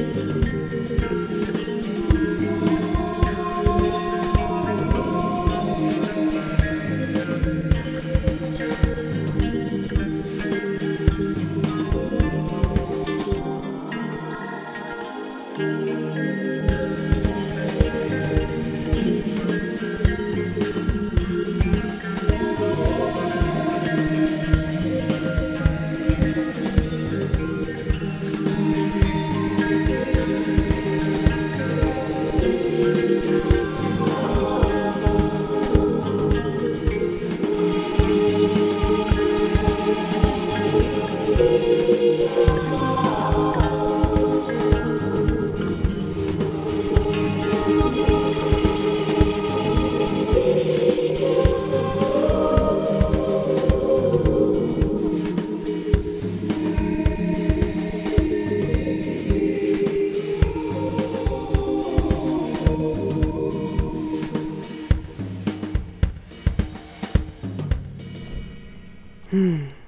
Música 嗯。